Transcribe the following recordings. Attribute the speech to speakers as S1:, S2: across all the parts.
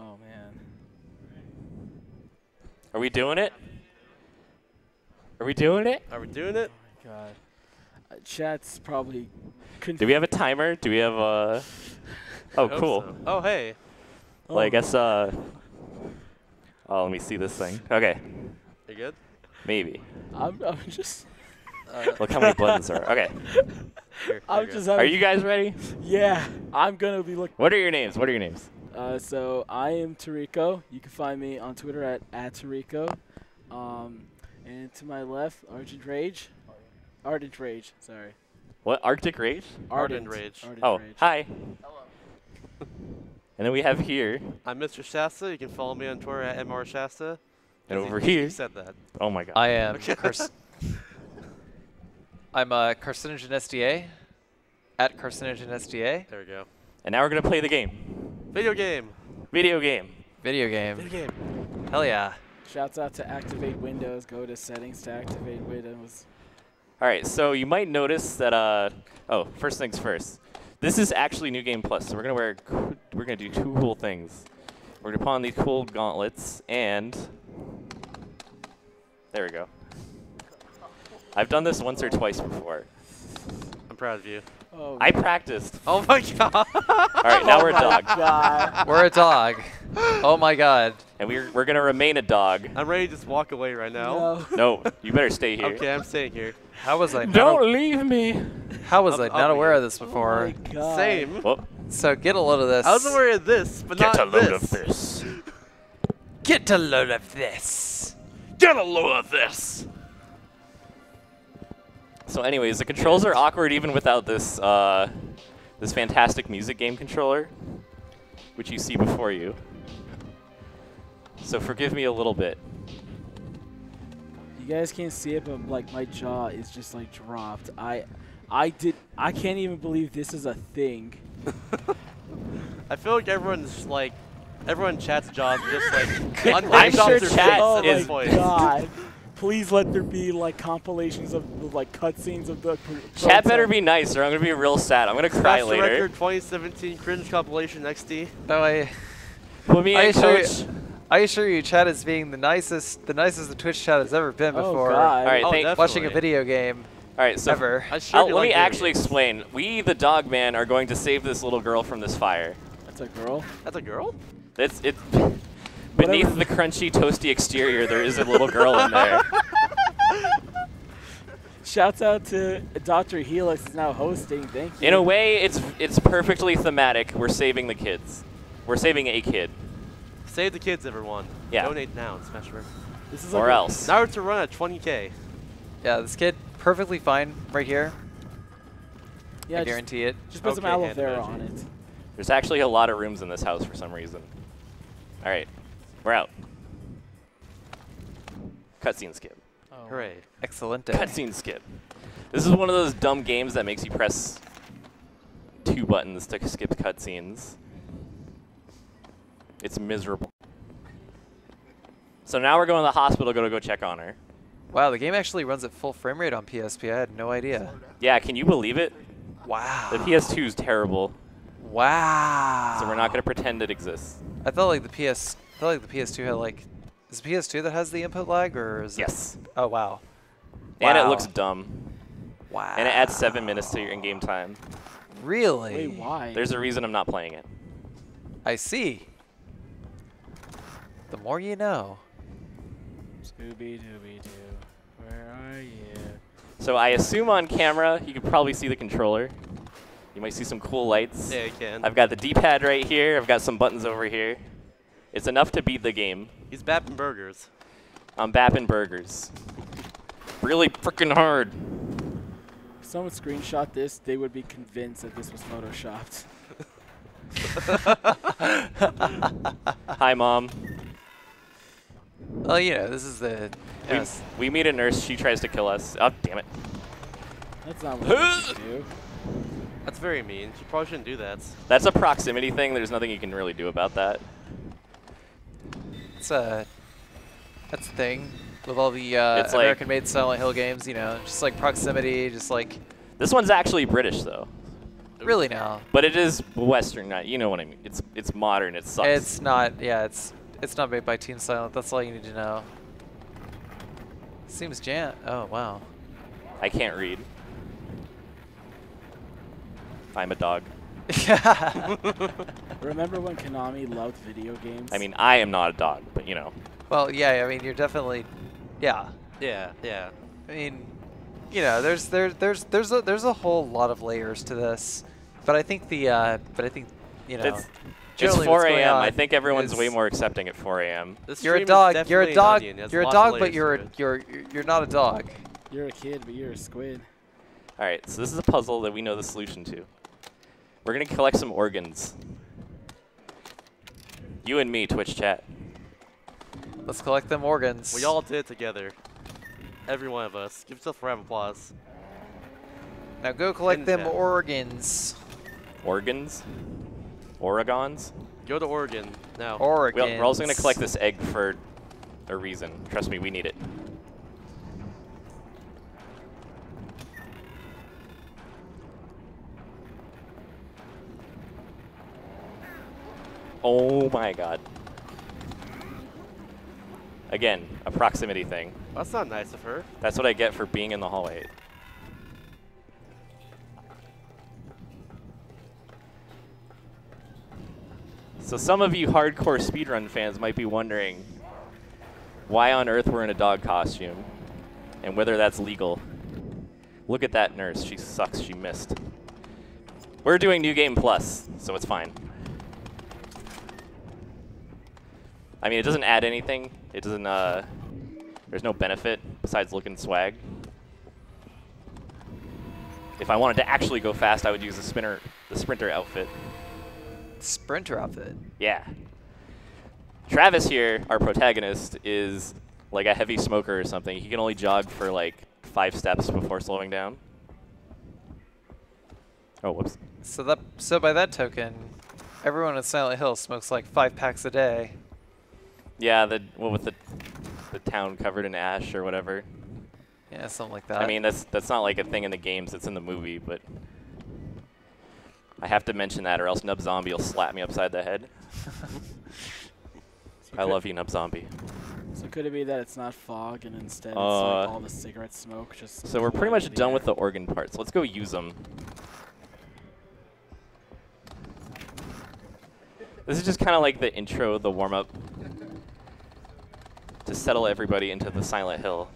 S1: Oh man.
S2: Are we doing it? Are we doing it?
S3: Are we doing it?
S1: Oh my god. Uh, chat's probably.
S2: Do we have a timer? Do we have a? Oh, cool.
S3: so. Oh, hey.
S1: Oh,
S2: Well, I guess. Uh. Oh, let me see this thing. Okay,
S3: You good?
S2: maybe.
S1: I'm, I'm just.
S3: Uh,
S2: Look how many buttons are. Okay,
S3: here,
S1: I'm
S3: here
S1: just.
S2: are you guys ready?
S1: Yeah, I'm gonna be looking.
S2: What are your names? What are your names?
S1: Uh, so I am Tariko. You can find me on Twitter at at Tariko. Um, and to my left, Ardent Rage. Ardent Rage. Sorry.
S2: What? Arctic Rage?
S3: Ardent Rage.
S1: Ardent
S2: Oh,
S1: Rage.
S2: hi. Hello. and then we have here
S3: I'm Mr. Shasta. You can follow me on Twitter at MR Shasta.
S2: and over
S3: you-
S2: here.
S3: You said that.
S2: Oh my god.
S4: I am.
S3: Okay.
S4: Cars- I'm a carcinogen SDA. At carcinogen SDA.
S3: There we go.
S2: And now we're gonna play the game.
S3: Video game.
S2: Video game.
S4: Video game.
S3: Video game.
S4: Hell yeah.
S1: Shouts out to activate Windows. Go to settings to activate Windows.
S2: All right, so you might notice that. Uh, oh, first things first. This is actually New Game Plus, so we're gonna wear. We're gonna do two cool things. We're gonna put on these cool gauntlets, and there we go. I've done this once or twice before.
S3: I'm proud of you.
S1: Oh.
S2: I practiced.
S3: Oh my god.
S2: All right, now we're a
S1: oh
S2: dog,
S1: God.
S4: We're a dog. Oh my god.
S2: and we're we're gonna remain a dog.
S3: I'm ready to just walk away right now.
S1: No.
S2: No, you better stay here.
S3: Okay, I'm staying here.
S4: How was I
S2: Don't leave me.
S4: how was
S3: I'll-
S4: I
S3: I'll
S4: not aware
S3: here.
S4: of this
S1: Oh
S4: before?
S1: my God.
S3: Same.
S2: Well,
S4: so get a load of this.
S3: I was aware of this, but not this?
S2: get
S3: not
S2: a load
S3: this.
S2: of this.
S4: Get a load of this.
S2: Get a load of this. So, anyways, the controls are awkward even without this uh, this fantastic music game controller, which you see before you. So forgive me a little bit.
S1: You guys can't see it, but like my jaw is just like dropped. I, I did. I can't even believe this is a thing.
S3: I feel like everyone's like, everyone in chat's jaws just like,
S2: I'm sure chat
S3: face
S1: oh
S3: at
S2: is-
S3: this
S1: my
S3: point.
S1: god! Please let there be like compilations of of, like cutscenes of the. pr-
S2: Chat better be nice, or I'm gonna be real sad. I'm gonna cry
S3: Smash the record 2017 cringe compilation XD.
S4: No, I.
S2: Put me
S4: I
S2: in,
S4: assure,
S2: coach.
S4: you, I assure you, chat is being the nicest, the nicest the Twitch chat has ever been
S1: Oh
S4: before.
S1: god!
S2: All right,
S3: Oh,
S2: thank-
S3: definitely.
S4: Watching a video game
S2: All right, so
S4: ever.
S3: I sure
S2: let
S3: like
S2: me actually
S3: games.
S2: explain. We, the dog man, are going to save this little girl from this fire.
S1: That's a girl.
S3: That's a girl?
S2: It's it. Beneath the crunchy, toasty exterior, there is a little girl in there.
S1: Shouts out to Dr. Helix is now hosting. Thank you.
S2: In a way, it's it's perfectly thematic. We're saving the kids. We're saving a kid,
S3: Save the kids, everyone.
S2: Yeah.
S3: Donate now in Smash Bros.
S1: this is
S2: or
S1: a-
S2: else.
S3: Naruto run at 20k.
S4: Yeah, this kid perfectly fine right here.
S1: Yeah,
S4: I
S1: just,
S4: guarantee it.
S1: just put some
S3: Okay,
S1: aloe vera on it.
S2: There's actually a lot of rooms in this house for some reason. All right, we're out. Cutscene skip.
S4: Oh.
S3: Hooray.
S4: Excellent.
S2: Cutscene skip. This is one of those dumb games that makes you press two buttons to skip cutscenes. It's miserable. So now we're going to the hospital. Go to go check on her.
S4: Wow, the game actually runs at full frame rate on PSP. I had no idea.
S2: Yeah, can you believe it?
S4: Wow.
S2: The PS2 is terrible,
S4: Wow.
S2: so we're not going to pretend it exists.
S4: I felt like the PS. I felt like the PS2 had like. Is the PS2 that has the input lag or is
S2: Yes.
S4: It, oh wow.
S2: And it looks dumb.
S4: Wow.
S2: And it adds seven minutes to your in-game time.
S4: Really?
S1: Wait, why?
S2: There's a reason I'm not playing it.
S4: I see. The more you know.
S1: Scooby Dooby Doo, where are you?
S2: So I assume on camera you can probably see the controller. You might see some cool lights.
S3: Yeah, you can.
S2: I've got the D-pad right here. I've got some buttons over here. It's enough to beat the game.
S3: He's bapping burgers.
S2: I'm bapping burgers. Really freaking hard.
S1: If someone screenshot this, they would be convinced that this was photoshopped.
S2: Hi, mom.
S4: Well, you know, this is the.
S2: We,
S4: Yes.
S2: we meet a nurse. She tries to kill us. Oh, damn it.
S1: That's not what you should do.
S3: That's very mean. She probably shouldn't do that.
S2: That's a proximity thing. There's nothing you can really do about that.
S4: It's a. That's the thing with all the uh, American-made Silent Hill games. You know, just like proximity, just like.
S2: This one's actually British, though.
S4: Really now.
S2: But it is Western, not you know what I mean. It's it's modern. It sucks.
S4: It's not. Yeah, it's it's not made by Team Silent. That's all you need to know. Seems Jan. Oh wow.
S2: I can't read. I'm a dog.
S1: Remember when Konami loved video games?
S2: I mean, I am not a dog, but you know.
S4: well, yeah. I mean, you're definitely. Yeah.
S3: Yeah, yeah.
S4: I mean, you know, there's there there's there's a there's a whole lot of layers to this, but I think the uh, but I think you know.
S2: It's, it's 4 a.m. I think everyone's way more accepting at 4 a.m.
S4: You're a dog. You're a dog.
S3: onion. It has
S4: You're a dog, but you're
S3: to
S4: a,
S3: it.
S4: you're you're not a dog.
S1: You're a kid, but you're a squid.
S2: All right, so this is a puzzle that we know the solution to. We're gonna collect some organs. You and me, Twitch chat.
S4: Let's collect them organs.
S3: We all did it together. Every one of us. Give yourself a round of applause.
S4: now go collect
S3: in
S4: them
S3: chat.
S4: organs.
S2: Organs? Oregons?
S3: Go to Oregon now.
S2: Oregon. We're also gonna collect this egg for a reason. Trust me, we need it. Oh my god. Again, a proximity thing.
S3: That's not nice of her.
S2: That's what I get for being in the hallway. So some of you hardcore speedrun fans might be wondering why on earth we're in a dog costume and whether that's legal. Look at that nurse. She sucks. She missed. We're doing New Game Plus, so it's fine. I mean, it doesn't add anything. It doesn't, uh, there's no benefit besides looking swag. If I wanted to actually go fast, I would use the spinner, the sprinter outfit.
S4: Sprinter outfit.
S2: Yeah. Travis here, our protagonist, is like a heavy smoker or something. He can only jog for like five steps before slowing down. Oh, whoops.
S4: So that so by that token, everyone in Silent Hill smokes like five packs a day.
S2: Yeah, the well with the the town covered in ash or whatever.
S4: Yeah, something like that.
S2: I mean, that's that's not like a thing in the games. It's in the movie, but I have to mention that, or else Nub Zombie will slap me upside the head.
S1: So
S2: I
S1: could-
S2: love you, Nub Zombie.
S1: So could it be that it's not fog and instead it's
S2: Uh,
S1: like all the cigarette smoke just?
S2: So we're pretty much done
S1: air?
S2: with the organ parts. Let's go use them. This is just kind of like the intro, the warm up, to settle everybody into the Silent Hill.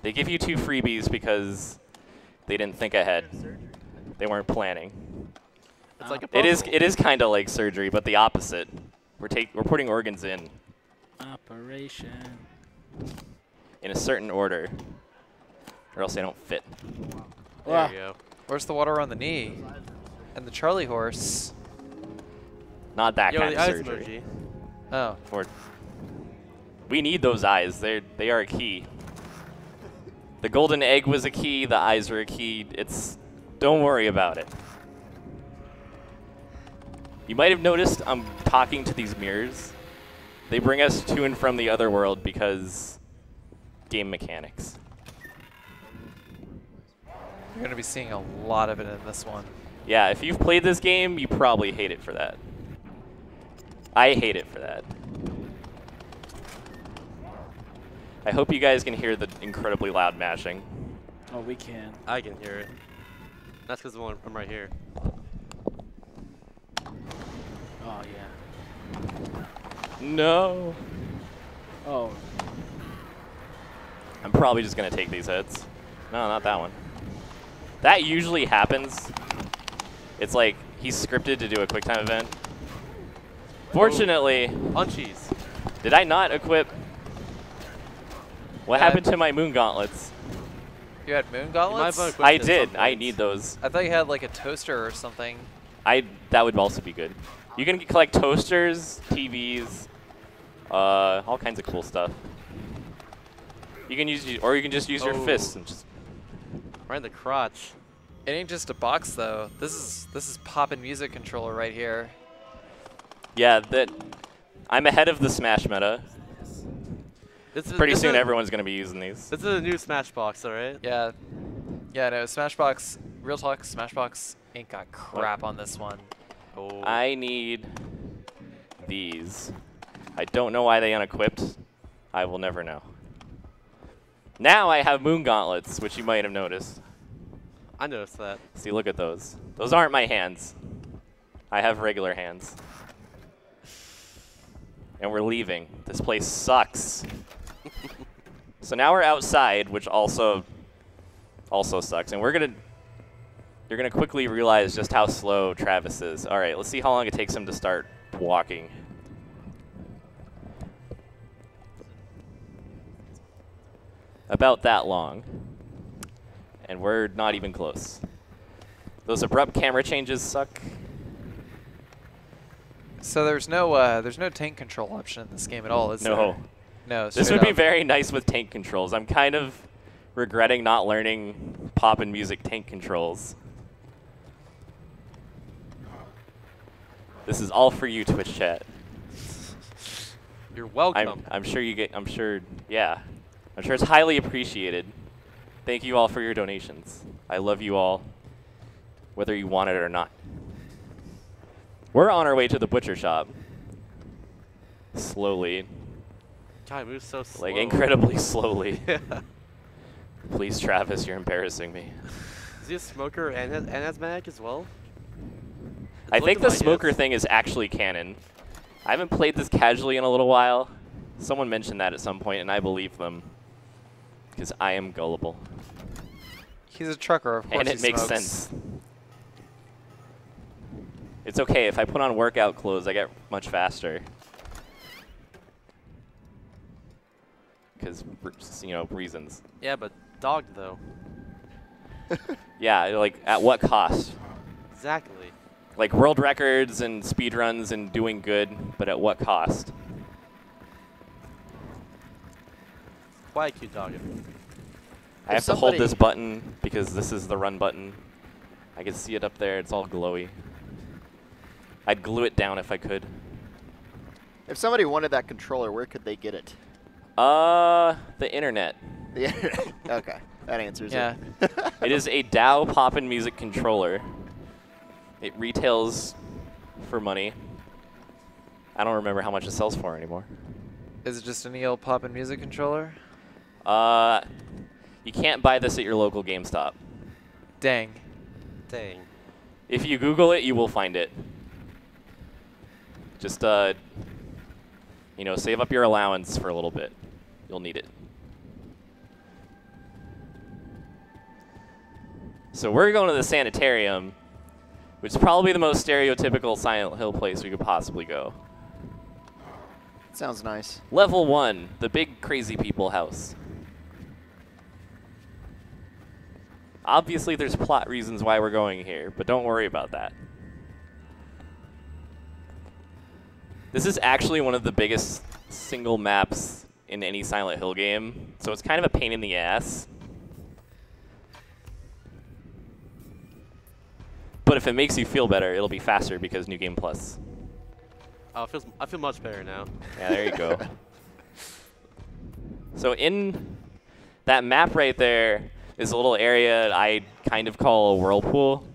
S2: They give you two freebies because they didn't think ahead. They weren't planning.
S3: It's like a
S2: it is it is kind of like surgery, but the opposite. We're take we're putting organs in
S1: Operation.
S2: in a certain order, or else they don't fit.
S3: There
S1: Ah.
S3: you go.
S4: Where's the water on the knee? And the Charlie horse.
S2: Not that
S3: Yo,
S2: kind
S3: the
S2: of
S3: eyes
S2: surgery.
S3: emoji.
S4: Oh,
S2: For we need those eyes. They they are a key. The golden egg was a key. The eyes were a key. It's don't worry about it. You might have noticed I'm talking to these mirrors. They bring us to and from the other world because game mechanics.
S4: you're gonna be seeing a lot of it in this one.
S2: Yeah, if you've played this game, you probably hate it for that. I hate it for that. I hope you guys can hear the incredibly loud mashing.
S1: Oh, we can.
S3: I can hear it. That's because I'm I'm right here.
S1: Oh yeah.
S2: No.
S1: Oh,
S2: I'm probably just going to take these hits. No, not that one. That usually happens. It's like he's scripted to do a quick time event. Fortunately, Oh.
S3: Punchies.
S2: did I not equip? What happened to my moon gauntlets?
S4: You had moon gauntlets?
S3: have
S2: I
S3: equipped it
S2: did. I need those.
S4: I thought you had like a toaster or something.
S2: I that would also be good. You can collect toasters, TVs, uh, all kinds of cool stuff. You can use, or you can just use your
S3: Oh.
S2: fists and just.
S3: Right in the crotch.
S4: It ain't just a box though. This is this is pop'n music controller right here.
S2: Yeah, that. I'm ahead of the Smash meta.
S3: This is,
S2: Pretty
S3: this
S2: soon,
S3: is,
S2: everyone's gonna be using these.
S3: This is a new Smashbox, alright?
S4: Yeah. Yeah, no, Smashbox real talk, Smashbox ain't got crap on this one.
S3: Oh.
S2: I need these. I don't know why they unequipped. I will never know. Now I have moon gauntlets, which you might have noticed.
S3: I noticed that.
S2: See, look at those. Those aren't my hands. I have regular hands. And we're leaving. This place sucks. So now we're outside, which also also sucks. And we're gonna you're gonna quickly realize just how slow Travis is. All right, let's see how long it takes him to start walking. About that long. And we're not even close. Those abrupt camera changes suck.
S4: So there's no uh, there's no tank control option in this game at all, is
S2: No.
S4: there? No.
S2: This
S4: straight
S2: would be very nice with tank controls. I'm kind of regretting not learning pop'n music tank controls. This is all for you, Twitch chat.
S3: You're welcome.
S2: I'm, I'm sure you get, I'm sure, yeah. I'm sure it's highly appreciated. Thank you all for your donations. I love you all, whether you want it or not. We're on our way to the butcher shop. Slowly,
S3: God, it moves so slow.
S2: like incredibly slowly.
S3: yeah.
S2: Please, Travis, you're embarrassing me.
S3: Is he a smoker and, has, and asthmatic as well?
S2: I think the smoker
S3: hands.
S2: thing is actually canon. I haven't played this casually in a little while. Someone mentioned that at some point, and I believe them. Because I am gullible.
S4: He's a trucker, of course.
S2: and
S4: he
S2: it makes
S4: smokes.
S2: sense. It's okay. If I put on workout clothes, I get much faster. Because, you know, reasons.
S3: Yeah, but dog though.
S2: Yeah, like, at what cost?
S3: Exactly.
S2: Like, world records and speed runs and doing good, but at what cost?
S3: Why cute dog?
S2: I have to hold this button because this is the run button. I can see it up there. It's all glowy. I'd glue it down if I could.
S5: If somebody wanted that controller, where could they get it?
S2: Uh, the internet.
S5: The internet. okay, that answers
S4: Yeah.
S5: it.
S2: It is a DAO pop'n music controller. It retails for money. I don't remember how much it sells for anymore.
S4: Is it just an EL pop'n music controller?
S2: Uh, you can't buy this at your local GameStop.
S4: Dang.
S3: Dang.
S2: If you Google it, you will find it. Just, uh, you know, save up your allowance for a little bit. You'll need it. So we're going to the sanitarium, which is probably the most stereotypical Silent Hill place we could possibly go.
S5: Sounds nice.
S2: Level one, the big crazy people house. Obviously, there's plot reasons why we're going here, but don't worry about that. This is actually one of the biggest single maps in any Silent Hill game, so it's kind of a pain in the ass. But if it makes you feel better, it'll be faster because New Game Plus.
S3: Oh, it feels, I feel much better now.
S2: Yeah, there you go. so in that map right there is a little area I kind of call a whirlpool,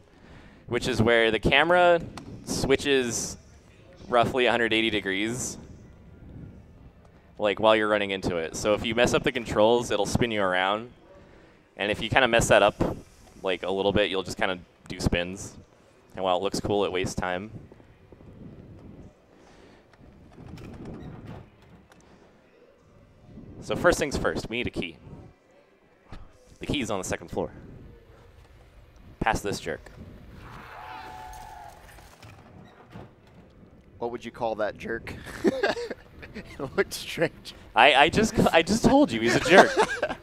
S2: which is where the camera switches roughly 180 degrees like while you're running into it. So if you mess up the controls, it'll spin you around. And if you kind of mess that up like a little bit, you'll just kind of do spins. And while it looks cool, it wastes time. So first things first, we need a key. The key's on the second floor. Pass this jerk.
S5: What would you call that jerk? it looked strange.
S2: I, I just I just told you he's a jerk.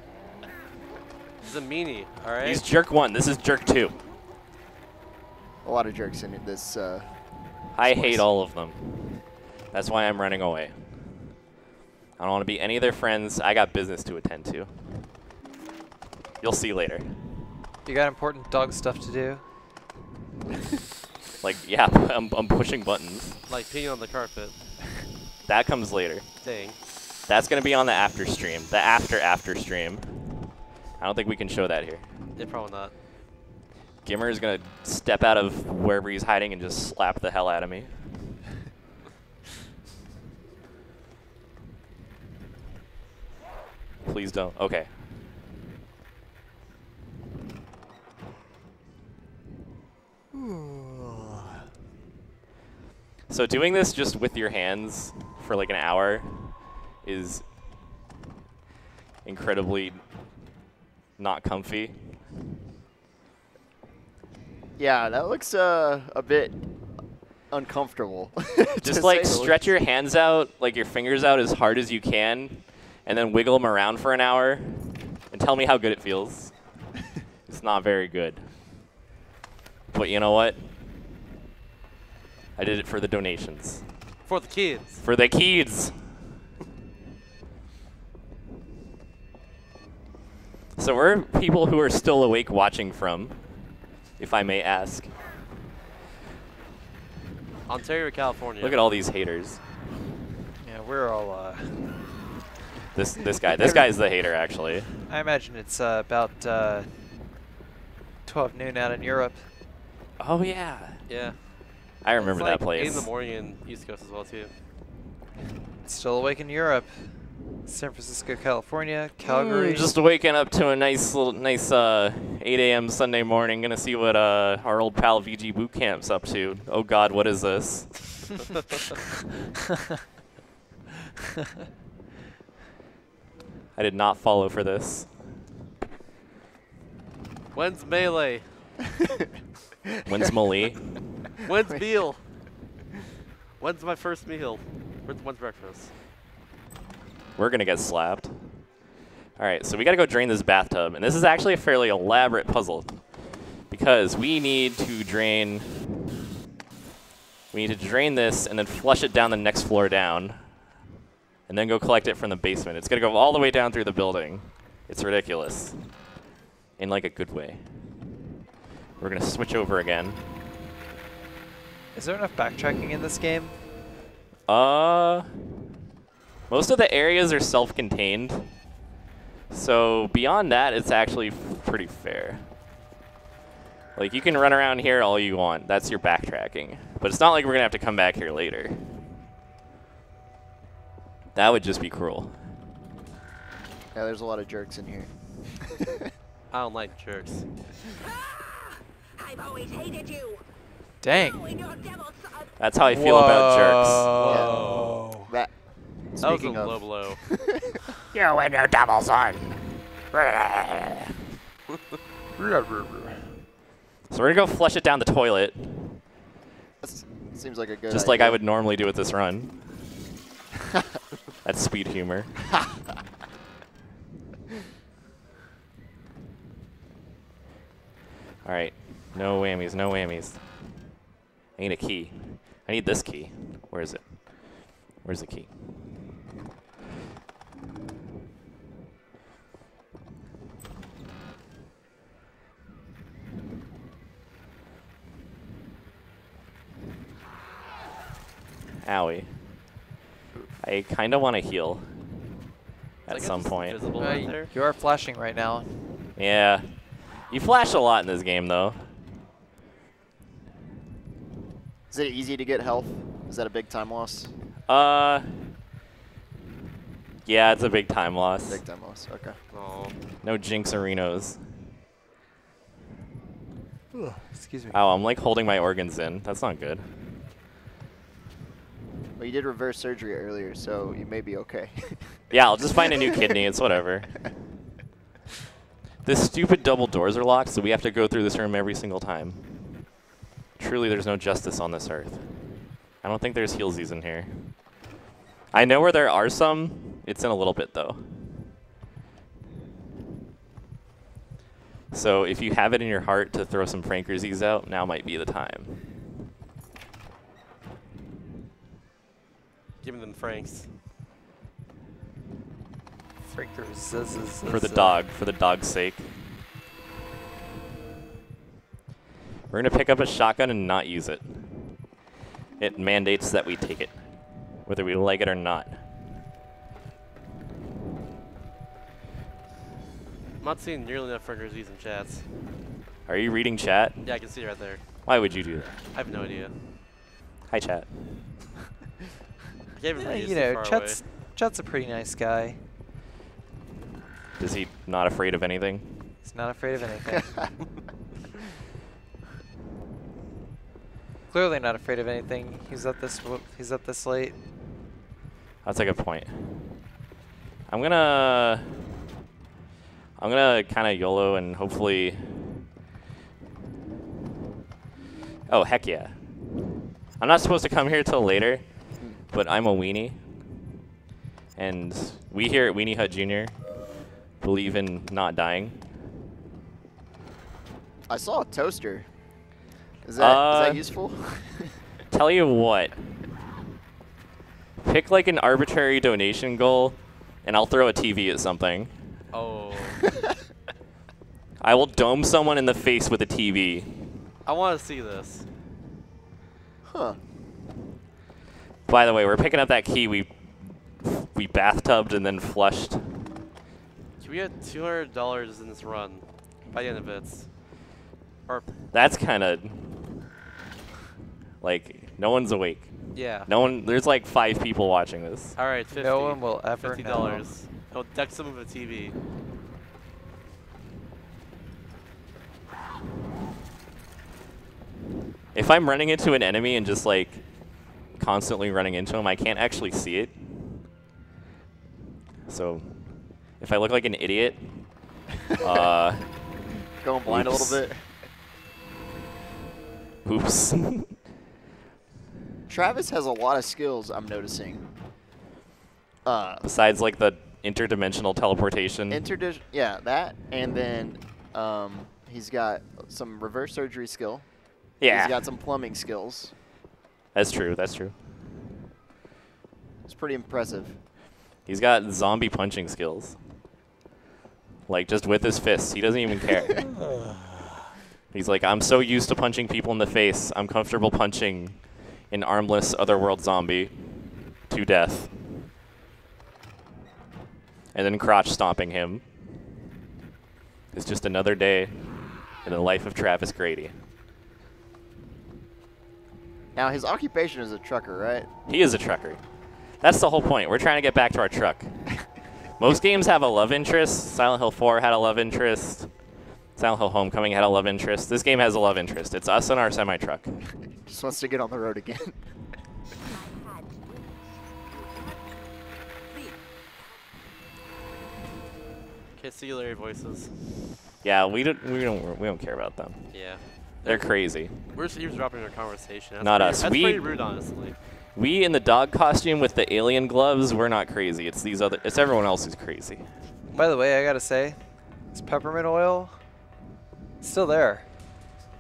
S3: He's a meanie, all right?
S2: he's jerk one. This is jerk two.
S5: A lot of jerks in this. Uh,
S2: I
S5: Slice.
S2: hate all of them. That's why I'm running away. I don't want to be any of their friends. I got business to attend to. You'll see later.
S4: You got important dog stuff to do?
S2: Like, yeah, I'm, I'm pushing buttons.
S3: like peeing on the carpet.
S2: That comes later.
S3: Dang.
S2: That's going to be on the after stream. The after after stream. I don't think we can show that here.
S3: Yeah, probably not.
S2: Gimmer is gonna step out of wherever he's hiding and just slap the hell out of me. Please don't. Okay. So doing this just with your hands for like an hour is incredibly not comfy.
S5: Yeah, that looks uh, a bit uncomfortable.
S2: Just like stretch your hands out, like your fingers out as hard as you can, and then wiggle them around for an hour, and tell me how good it feels. it's not very good. But you know what? I did it for the donations.
S3: For the kids.
S2: For the kids. So where are people who are still awake watching from, if I may ask?
S3: Ontario, California.
S2: Look at all these haters.
S4: Yeah, we're all. Uh,
S2: This this guy. This guy's the hater actually.
S4: I imagine it's uh, about uh, 12 noon out in Europe.
S2: Oh yeah.
S3: Yeah.
S2: I remember
S3: it's like
S2: that place.
S3: in the morning in East Coast as well, too.
S4: Still awake in Europe. San Francisco, California, Calgary.
S2: Mm, just waking up to a nice little nice uh, 8 a.m. Sunday morning. Gonna see what uh, our old pal VGBootCamp's up to. Oh God, what is this? I did not follow for this.
S3: When's Melee?
S2: When's Molly?
S3: When's meal? When's my first meal? When's, when's breakfast?
S2: We're gonna get slapped. All right, so we gotta go drain this bathtub, and this is actually a fairly elaborate puzzle because we need to drain. We need to drain this and then flush it down the next floor down, and then go collect it from the basement. It's gonna go all the way down through the building. It's ridiculous, in like a good way. We're gonna switch over again.
S4: Is there enough backtracking in this game?
S2: Uh, most of the areas are self-contained. So beyond that, it's actually pretty fair. Like you can run around here all you want. That's your backtracking. But it's not like we're gonna have to come back here later. That would just be cruel.
S5: Yeah, there's a lot of jerks in here.
S3: I don't like jerks.
S6: I've always hated you.
S4: Dang.
S6: Knowing your devil son.
S2: That's how I feel about jerks.
S4: Whoa.
S5: That.
S3: That was a
S5: Speaking
S3: low blow.
S2: You and your double son. So we're gonna go flush it down the toilet,
S5: that's- seems like a good.
S2: just like I would normally do with this run. That's speed humor. All right, no whammies, no whammies. I need a key. I need this key. Where is it? Where's the key? Owie. I kind of want to heal at
S3: guess
S2: some point.
S4: Uh, you are flashing right now.
S2: Yeah. You flash a lot in this game, though.
S5: Is it easy to get health? Is that a big time loss?
S2: Uh. Yeah, it's a big time loss.
S5: Big time loss. Okay.
S3: Oh.
S2: No Jinx Arenos.
S4: Excuse me.
S2: Ow, I'm like holding my organs in. That's not good.
S5: Well, you did reverse surgery earlier, so you may be okay.
S2: Yeah, I'll just find a new kidney. It's whatever. This stupid double doors are locked, so we have to go through this room every single time. Truly, there's no justice on this earth. I don't think there's healsies in here. I know where there are some. It's in a little bit, though. So if you have it in your heart to throw some Frankersies out, now might be the time.
S3: Give them Franks.
S4: Frickers.
S2: For the uh, dog, for the dog's sake. We're gonna pick up a shotgun and not use it. It mandates that we take it, whether we like it or not.
S3: I'm not seeing nearly enough FrankerZ in chats.
S2: Are you reading chat?
S3: Yeah, I can see it right there.
S2: Why would you do that?
S3: I have no idea.
S2: Hi, chat.
S3: I can't even
S4: Yeah, you know,
S3: far
S4: Chet's
S3: away.
S4: Chet's a pretty nice guy.
S2: Is he not afraid of anything?
S4: He's not afraid of anything. Clearly not afraid of anything. He's up this he's up this late.
S2: That's a good point. I'm gonna I'm gonna kind of YOLO and hopefully. Oh heck yeah! I'm not supposed to come here till later, but I'm a weenie, and we here at Weenie Hut Junior believe in not dying.
S5: I saw a toaster. Is that, is
S2: Uh,
S5: that useful?
S2: Tell you what. Pick like an arbitrary donation goal, and I'll throw a TV at something.
S3: Oh.
S2: I will dome someone in the face with a TV.
S3: I want to see this.
S5: huh.
S2: By the way, we're picking up that key we we bathtubed and then flushed.
S3: Can we get two hundred dollars in this run by the end of it? Or
S2: That's kind of like no one's awake.
S3: yeah.
S2: No one. There's like five people watching this.
S3: All right, fifty.
S4: No one will ever
S3: Fifty
S4: know.
S3: dollars. I'll deck some of a TV.
S2: If I'm running into an enemy and just like constantly running into him, I can't actually see it. So if I look like an idiot, uh,
S5: Going blind
S2: Oops.
S5: a little bit.
S2: oops.
S5: Travis has a lot of skills, I'm noticing. Uh,
S2: Besides like the interdimensional teleportation.
S5: interdi- yeah, that, and then um, he's got some reverse surgery skill.
S2: yeah,
S5: He's got some plumbing skills.
S2: that's true. That's true.
S5: It's pretty impressive.
S2: He's got zombie punching skills. Like just with his fists, he doesn't even care. He's like, I'm so used to punching people in the face. I'm comfortable punching an armless otherworld zombie to death. And then crotch stomping him. is just another day in the life of Travis Grady.
S5: Now, his occupation is a trucker, right?
S2: He is a trucker. That's the whole point. We're trying to get back to our truck. Most games have a love interest. Silent Hill 4 had a love interest. Silent Hill Homecoming had a love interest. This game has a love interest. It's us and our semi truck.
S5: Just wants to get on the road again.
S3: Okay, see you later, voices.
S2: Yeah, we don't we don't we don't care about them.
S3: Yeah.
S2: They're crazy.
S3: We're just eavesdropping our conversation. That's
S2: Not
S3: pretty,
S2: us.
S3: That's
S2: We-
S3: pretty rude, honestly.
S2: We in the dog costume with the alien gloves, we're not crazy. It's these other it's everyone else who's crazy.
S4: By the way, I gotta say, this peppermint oil, it's still there.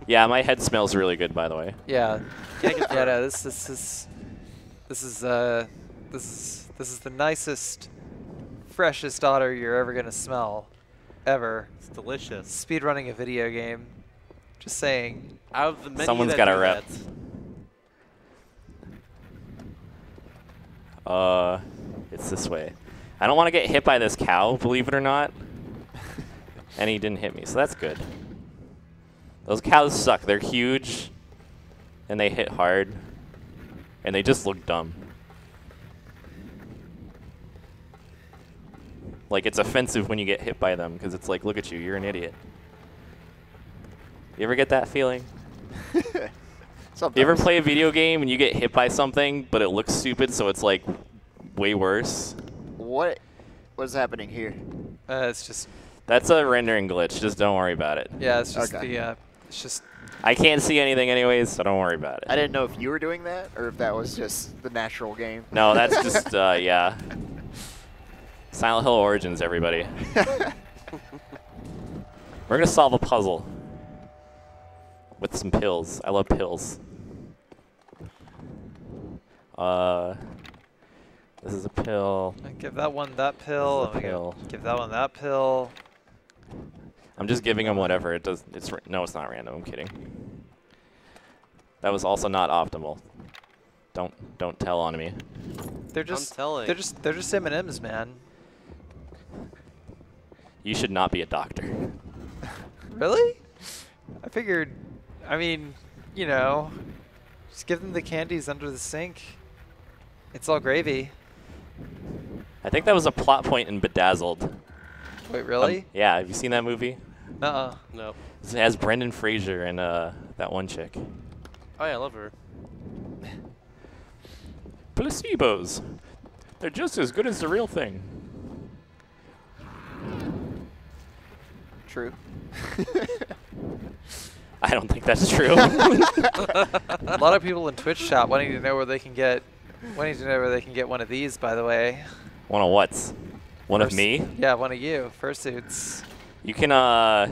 S2: Yeah, my head smells really good by the way.
S4: Yeah.
S3: Can't
S4: yeah, no, this this is this is uh this is this is the nicest, freshest otter you're ever gonna smell, ever.
S3: It's delicious.
S4: Speed running a video game. Just saying.
S3: Out of the many
S2: Someone's
S3: that
S2: gotta
S3: do
S2: rep.
S3: that,
S2: Uh it's this way. I don't want to get hit by this cow, believe it or not. and he didn't hit me, so that's good. Those cows suck. They're huge and they hit hard and they just look dumb. Like it's offensive when you get hit by them because it's like, look at you, you're an idiot. You ever get that feeling?
S5: Sometimes.
S2: You ever play a video game and you get hit by something, but it looks stupid, so it's like way worse?
S5: What was happening here?
S4: Uh, it's just
S2: That's a rendering glitch. Just don't worry about it.
S4: yeah, it's just
S5: Okay.
S4: the uh, it's just
S2: I can't see anything anyways, so don't worry about it.
S5: I didn't know if you were doing that or if that was just the natural game.
S2: No, that's just uh, yeah. Silent Hill Origins, everybody. We're gonna solve a puzzle with some pills. I love pills. Uh, this is a pill.
S4: give that one that pill,
S2: This is
S4: and
S2: pill.
S4: give, give that one that pill.
S2: I'm just giving him whatever. It does. It's no, it's not random. I'm kidding. That was also not optimal. Don't don't tell on me.
S4: They're just
S3: telling.
S4: they're just they're just M and M's, man.
S2: You should not be a doctor.
S4: Really? I figured, I mean, you know, just give them the candies under the sink. It's all gravy.
S2: I think that was a plot point in Bedazzled.
S4: Wait,
S2: Um,
S4: really?
S2: yeah, have you seen that movie?
S4: Nuh-uh.
S3: Nope.
S2: It has Brendan Fraser and uh, that one chick.
S3: Oh yeah, I love her.
S2: Placebos. They're just as good as the real thing.
S5: True.
S2: I don't think that's true.
S4: A lot of people in Twitch chat wanting to know where they can get, wanting to know where they can get one of these. By the way,
S2: one of what's? One of me?
S4: Yeah, one of you. Fursuits.
S2: You can uh,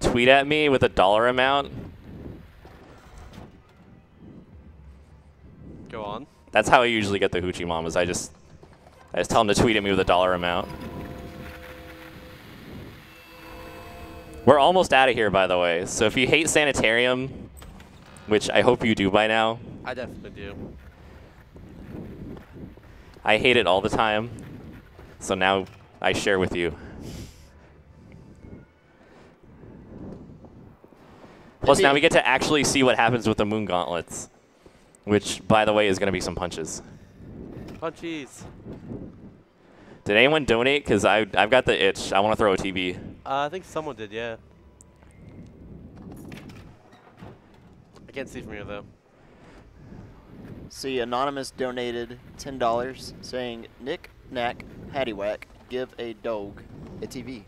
S2: tweet at me with a dollar amount.
S3: Go on.
S2: That's how I usually get the hoochie mamas. I just, I just tell them to tweet at me with a dollar amount. We're almost out of here, by the way. So if you hate sanitarium, which I hope you do by now,
S3: I definitely do.
S2: I hate it all the time. So now I share with you. Plus, now we get to actually see what happens with the moon gauntlets, which, by the way, is going to be some punches.
S3: Punchies.
S2: Did anyone donate? Because I've got the itch. I want to throw a TV.
S3: Uh, I think someone did, yeah. I can't see from here though.
S5: See, Anonymous donated $10 saying, Nick, Knack, Paddywhack, give a dog a TV.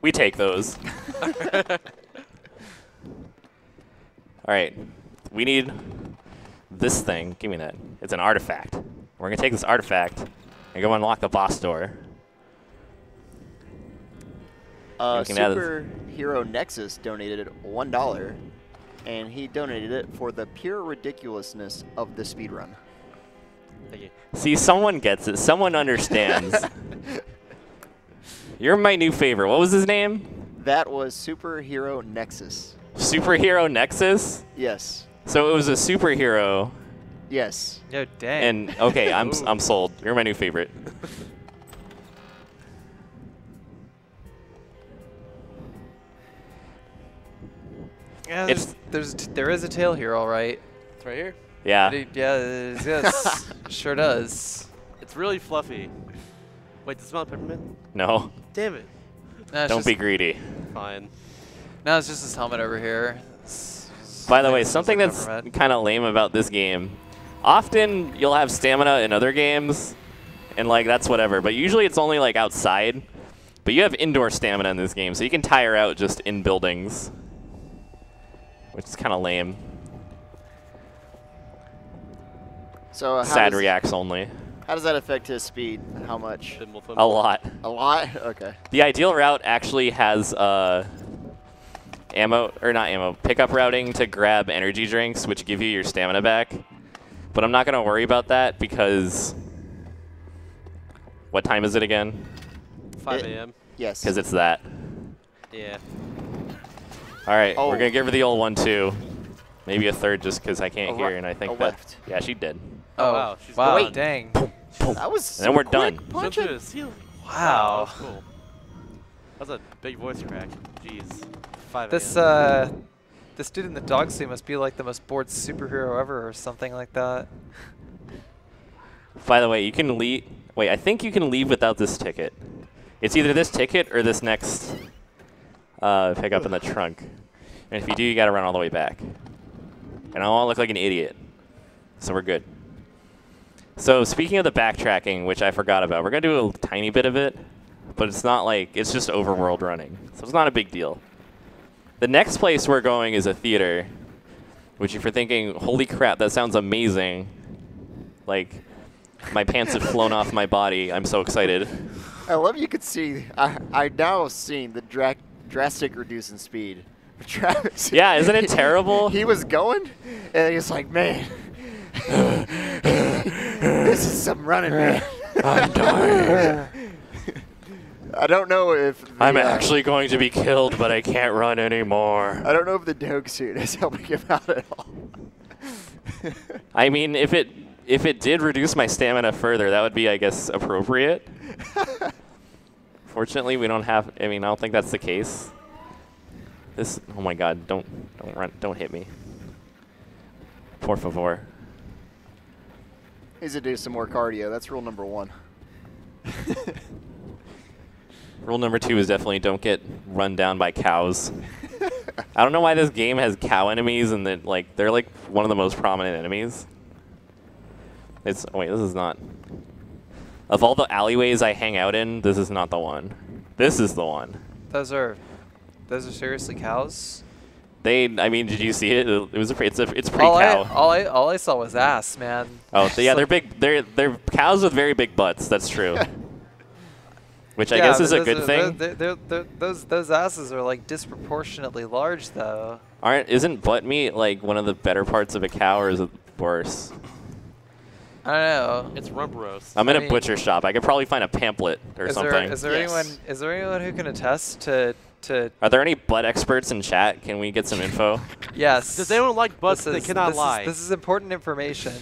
S2: We take those. All right. We need this thing. Give me that. It's an artifact. We're going to take this artifact and go unlock the boss door.
S5: Uh. Superhero Nexus donated $1, and he donated it for the pure ridiculousness of the speedrun.
S3: Thank you.
S2: See, someone gets it. Someone understands. You're my new favorite. What was his name?
S5: That was Superhero Nexus.
S2: Superhero Nexus?
S5: Yes.
S2: So it was a superhero.
S5: Yes.
S4: No, dang.
S2: And okay, I'm s- I'm sold. You're my new favorite.
S4: yeah,
S2: it's-
S4: there's, there's there is a tail here, all right.
S3: It's right here.
S2: Yeah.
S4: It- yeah, it is, yes, sure does.
S3: It's really fluffy. Wait, does it smell like peppermint?
S2: No.
S3: Damn it.
S4: No, it's
S2: Don't
S4: just,
S2: be greedy.
S3: Fine.
S4: No, it's just his helmet over here. It's-
S2: By the way, something that's kind of lame about this game. Often you'll have stamina in other games, and like that's whatever. But usually it's only like outside. But you have indoor stamina in this game, so you can tire out just in buildings, which is kind of lame.
S5: So uh, how
S2: Sad
S5: does,
S2: reacts only.
S5: How does that affect his speed? How much?
S3: Thimble,
S2: A lot.
S5: A lot? Okay.
S2: The ideal route actually has uh, ammo, or not ammo, pickup routing to grab energy drinks, which give you your stamina back. But I'm not going to worry about that because. What time is it again?
S3: 5 a.m.
S5: Yes.
S2: Because it's that.
S3: Yeah.
S2: All right,
S5: Oh.
S2: we're going to give her the old one too. Maybe a third just because I can't
S5: A
S2: hear,
S5: ri-
S2: and I think
S5: a
S2: that.
S5: left.
S2: Yeah, she did.
S3: Oh, oh wow, she's
S4: wow,
S5: Wait.
S4: dang.
S5: that was
S2: And then we're
S5: some
S2: done.
S5: quick
S3: Jump
S5: punching.
S3: through the ceiling.
S4: Wow.
S3: Oh, that was cool. That was a big voice crack. Jeez. 5
S4: This uh, this dude in the dog suit must be like the most bored superhero ever, or something like that.
S2: By the way, you can leave. Wait, I think you can leave without this ticket. It's either this ticket or this next uh, pickup in the trunk. And if you do, you got to run all the way back. And I don't want to look like an idiot. So we're good. So speaking of the backtracking, which I forgot about, we're going to do a tiny bit of it. But it's not like, it's just overworld running. So it's not a big deal. The next place we're going is a theater. Which if you're thinking, holy crap, that sounds amazing. Like, my pants have flown off my body. I'm so excited.
S5: I love you could see. I I now have seen the dra- drastic reduce in speed. Travis.
S2: Yeah, isn't it terrible?
S5: he was going, and he's like, man, this is some running, man.
S2: I'm dying.
S5: I don't know if the,
S2: I'm
S5: uh,
S2: actually going to be killed, but I can't run anymore.
S5: I don't know if the dog suit is helping him out at all.
S2: I mean, if it if it did reduce my stamina further, that would be, I guess, appropriate. Fortunately, we don't have. I mean, I don't think that's the case. This. Oh my God! Don't don't run! Don't hit me. Por favor.
S5: Needs to do some more cardio. That's rule number one.
S2: Rule number two is definitely don't get run down by cows. I don't know why this game has cow enemies and that like they're like one of the most prominent enemies. It's oh, wait, this is not. Of all the alleyways I hang out in, this is not the one. This is the one.
S4: Those are, those are seriously cows.
S2: They, I mean, did you see it? It was a, it's a, it's pretty
S4: All I,
S2: cow.
S4: all I, all I saw was ass, man.
S2: oh, so yeah, they're big. They're they're cows with very big butts. That's true. Which I guess is a
S4: those
S2: good
S4: are-
S2: thing.
S4: they're- they're- they're- those those asses are like disproportionately large, though.
S2: Aren't isn't butt meat like one of the better parts of a cow, or is it worse?
S4: I don't know.
S3: It's rump roast.
S2: I'm in
S4: I
S2: a
S4: mean-
S2: butcher shop. I could probably find a pamphlet or
S4: Is
S2: something.
S4: there is there
S5: Yes.
S4: anyone is there anyone who can attest to to
S2: Are there any butt experts in chat? Can we get some info?
S4: yes?
S3: Does anyone like butts?
S4: this
S3: They cannot
S4: this is-
S3: lie.
S4: this is important information,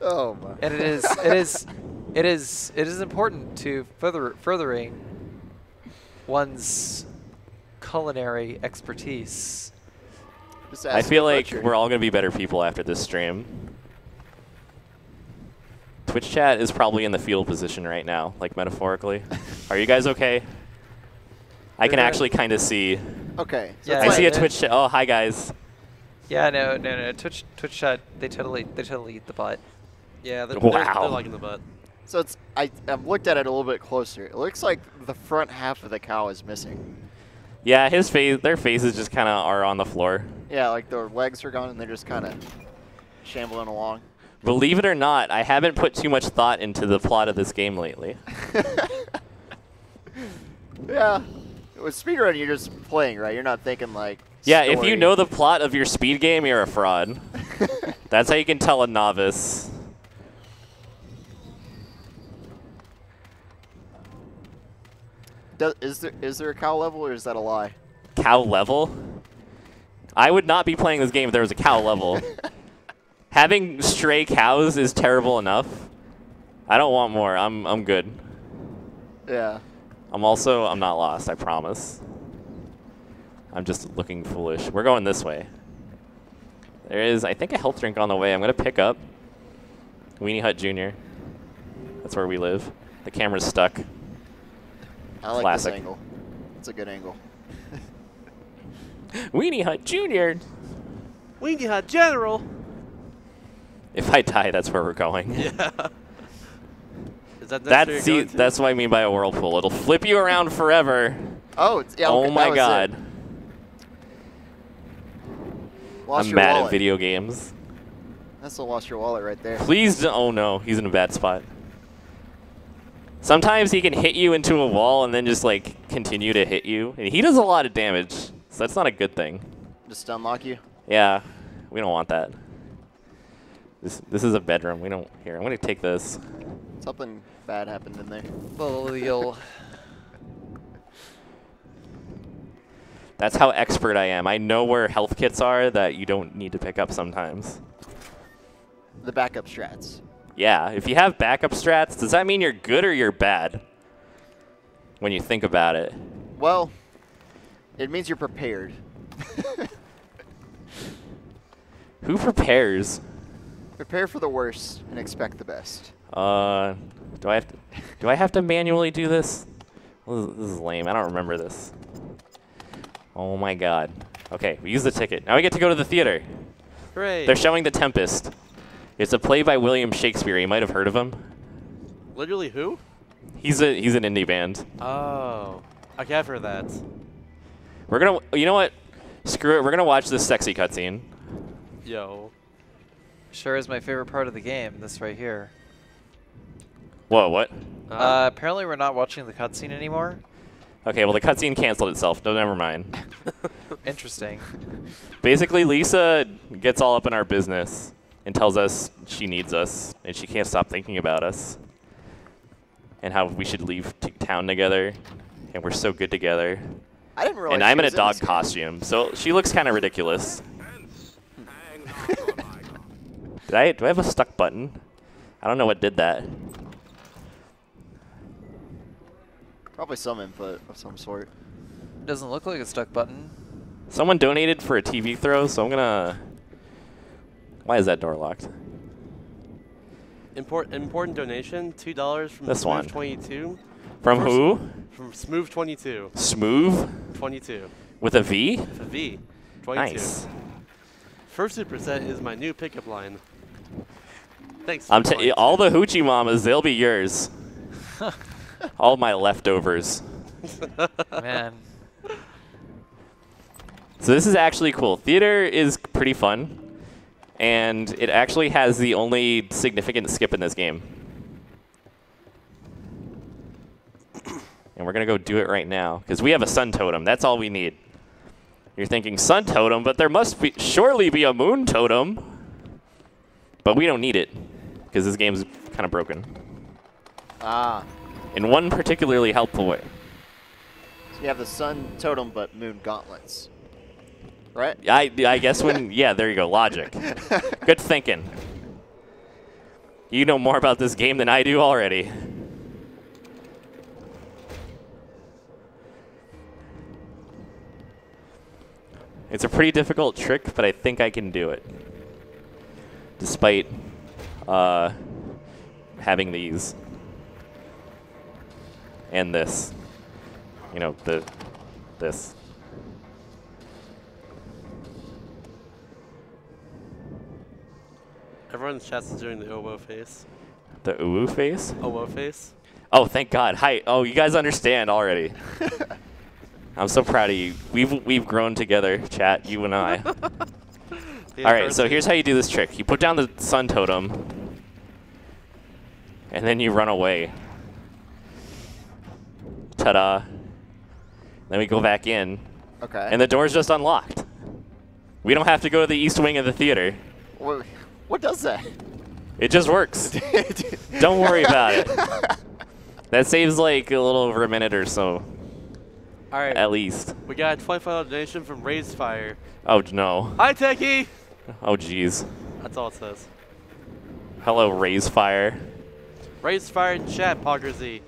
S5: Oh my.
S4: and it is it is it is it is important to further furthering one's culinary expertise.
S2: I feel like we're all gonna be better people after this stream. Twitch chat is probably in the fetal position right now, like metaphorically. Are you guys okay? I can actually kind of see.
S5: Okay. So
S4: Yeah,
S2: I see a Twitch chat. Oh, hi guys.
S4: Yeah, no, no, no. Twitch Twitch chat they totally they totally eat the butt.
S3: Yeah, they're, they're,
S2: Wow.
S3: they're liking the butt.
S5: So it's I I've looked at it a little bit closer. It looks like the front half of the cow is missing.
S2: Yeah, his face, their faces just kind of are on the floor.
S5: Yeah, like their legs are gone and they're just kind of shambling along.
S2: Believe it or not, I haven't put too much thought into the plot of this game lately.
S5: yeah. With speedrun, you're just playing, right? You're not thinking like.
S2: Yeah, if you know the plot of your speed game, you're a fraud. That's how you can tell a novice.
S5: Does, is there is there a cow level or is that a lie?
S2: Cow level? I would not be playing this game if there was a cow level. Having stray cows is terrible enough. I don't want more. I'm I'm good.
S5: Yeah.
S2: I'm also I'm not lost, I promise. I'm just looking foolish. We're going this way. There is I think a health drink on the way. I'm gonna pick up Weenie Hut Jr. That's where we live. The camera's stuck.
S5: I like
S2: Classic.
S5: this angle. It's a good angle.
S2: Weenie Hut Jr.
S3: Weenie Hut General.
S2: If I die, that's where we're going.
S3: Yeah. Is that
S2: That's
S3: necessary
S2: see,
S3: going
S2: that's what I mean by a whirlpool. It'll flip you around forever.
S5: Oh, it's, yeah.
S2: oh
S5: okay,
S2: my god. I'm mad
S5: wallet.
S2: at video games.
S5: That's the lost your wallet right there.
S2: Please. Oh no, he's in a bad spot. Sometimes he can hit you into a wall and then just like continue to hit you. And he does a lot of damage, so that's not a good thing.
S5: Just unlock you.
S2: Yeah, we don't want that. This this is a bedroom. We don't. Here, I'm gonna take this.
S5: Something bad happened in there.
S4: Well, you'll
S2: That's how expert I am. I know where health kits are that you don't need to pick up sometimes.
S5: The backup strats.
S2: Yeah, if you have backup strats, does that mean you're good or you're bad? When you think about it.
S5: Well, it means you're prepared.
S2: Who prepares?
S5: Prepare for the worst and expect the best.
S2: Uh, do I have to? Do I have to manually do this? This is, this is lame. I don't remember this. Oh my god. Okay, we use the ticket. Now we get to go to the theater.
S3: Hooray.
S2: They're showing The Tempest. It's a play by William Shakespeare. You might have heard of him.
S3: Literally who?
S2: He's a he's an indie band.
S3: Oh. Okay, I've heard that.
S2: We're gonna. You know what? Screw it. We're gonna watch this sexy cutscene.
S3: Yo.
S4: sure is my favorite part of the game. This right here.
S2: Whoa, what?
S4: Uh, apparently, we're not watching the cutscene anymore.
S2: Okay, well the cutscene canceled itself. No, never mind.
S4: Interesting.
S2: Basically, Lisa gets all up in our business and tells us she needs us and she can't stop thinking about us and how we should leave t- town together and we're so good together.
S5: I didn't realize.
S2: and I'm in a dog
S5: this
S2: costume, so she looks kind of ridiculous. Did I do I have a stuck button? I don't know what did that.
S5: Probably some input of some sort.
S4: Doesn't look like a stuck button.
S2: Someone donated for a TV throw, so I'm gonna. Why is that door locked?
S3: Import, important donation, two dollars from
S2: This
S3: Smooth
S2: one.
S3: 22.
S2: From
S3: First-
S2: who?
S3: From Smooth 22.
S2: Smooth
S3: 22.
S2: with a V.
S3: With a V. 22.
S2: Nice.
S3: First super set is my new pickup line. Thanks.
S2: I'm
S3: Smooth
S2: t- all the hoochie mamas. They'll be yours. all my leftovers.
S4: Man,
S2: So this is actually cool. Theater is pretty fun, and it actually has the only significant skip in this game. And we're gonna go do it right now because we have a sun totem. That's all we need. You're thinking sun totem, but there must be surely be a moon totem. But we don't need it because this game's kind of broken
S5: Ah.
S2: in one particularly helpful way.
S5: So you have the sun totem, but moon gauntlets. Right?
S2: I, I guess when yeah, there you go. Logic. Good thinking. You know more about this game than I do already. It's a pretty difficult trick, but I think I can do it. Despite uh, having these and this. You know, the this.
S3: Everyone's chat's doing the oboe face.
S2: The uwu face?
S3: Owo face.
S2: Oh, thank God. Hi. Oh, you guys understand already. I'm so proud of you. We've we've grown together, chat, you and I. All right, so here's how you do this trick. You put down the sun totem, and then you run away. Ta-da. Then we go back in,
S5: Okay.
S2: and the door's just unlocked. We don't have to go to the east wing of the theater.
S5: Wha- what does that?
S2: It just works. Don't worry about it. That saves like a little over a minute or so,
S3: All right.
S2: at least.
S3: We got a 25 donation from Raised Fire.
S2: Oh no.
S3: Hi, Tekkie.
S2: Oh jeez.
S3: That's all it says.
S2: Hello, Raise Fire.
S3: Raised Fire in chat, Pogger Z.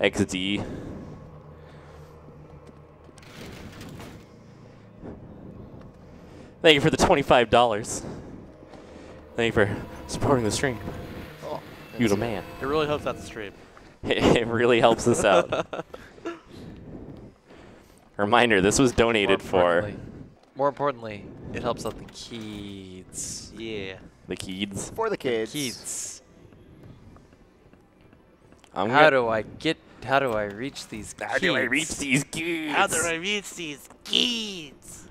S2: XD. Thank you for the twenty-five dollars. Thank you for supporting the stream.
S5: Oh,
S2: You the man.
S3: It really helps out the stream.
S2: It really helps us out. Reminder: This was donated
S4: more
S2: for
S4: More importantly, it helps out the kids.
S3: Yeah.
S2: the kids.
S5: For the kids.
S4: Kids.
S2: I'm
S4: How do I get? How do I reach these?
S2: How do I reach these kids?
S3: How do I reach these kids?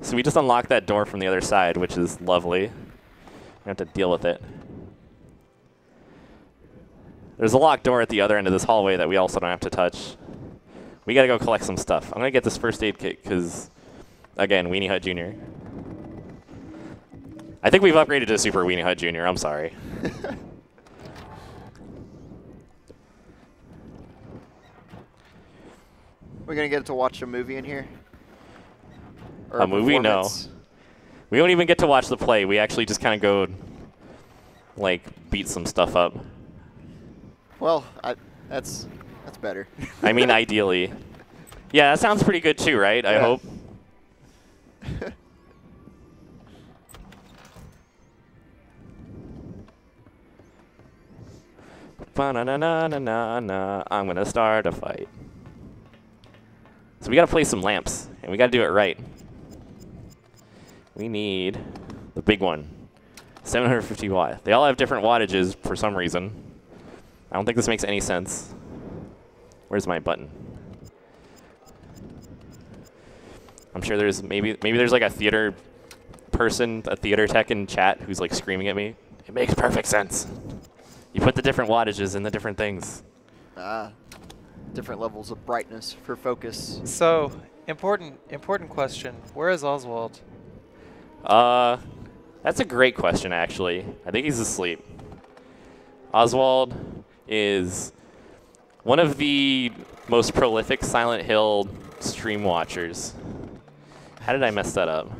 S2: So we just unlocked that door from the other side, which is lovely. We have to deal with it. There's a locked door at the other end of this hallway that we also don't have to touch. We gotta go collect some stuff. I'm gonna get this first aid kit because, again, Weenie Hut Jr. I think we've upgraded to Super Weenie Hut Jr. I'm sorry.
S5: We're gonna get to watch a movie in here.
S2: A movie? No. We don't even get to watch the play. We actually just kind of go, like, beat some stuff up.
S5: Well, I, that's that's better.
S2: I mean, ideally. Yeah, that sounds pretty good too, right? I hope. Ba-na-na-na-na-na, I'm gonna start a fight. So we gotta play some lamps, and we gotta do it right. We need the big one, 750 watt. They all have different wattages for some reason. I don't think this makes any sense. Where's my button? I'm sure there's maybe maybe there's like a theater person, a theater tech in chat who's like screaming at me. It makes perfect sense. You put the different wattages in the different things.
S5: ah, different levels of brightness for focus.
S4: So important, important question. Where is Oswald?
S2: Uh, that's a great question actually. I think he's asleep. Oswald is one of the most prolific Silent Hill stream watchers. How did I mess that up?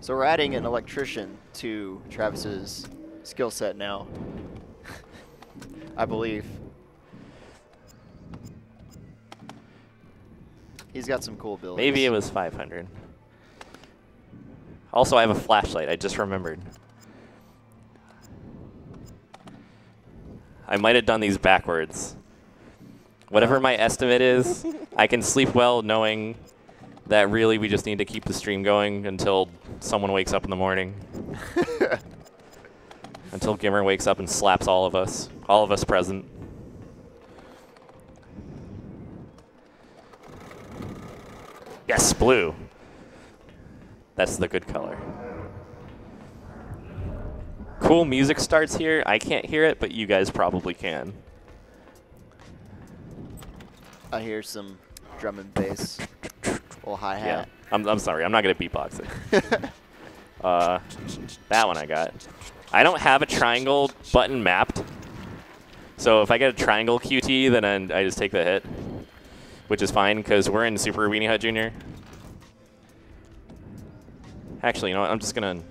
S5: So we're adding an electrician to Travis's skill set now. I believe. He's got some cool abilities.
S2: Maybe it was 500. Also, I have a flashlight. I just remembered. I might have done these backwards. Whatever my estimate is, I can sleep well knowing that really we just need to keep the stream going until someone wakes up in the morning. until Gimmer wakes up and slaps all of us, all of us present. Yes, blue. That's the good color. Cool music starts here. I can't hear it, but you guys probably can.
S5: I hear some drum and bass. Little hi-hat.
S2: Yeah. I'm, I'm sorry. I'm not going to beatbox it. uh, that one I got. I don't have a triangle button mapped. So if I get a triangle QT, then I, I just take the hit, which is fine because we're in Super Weenie Hut Junior. Actually, you know what? I'm just going to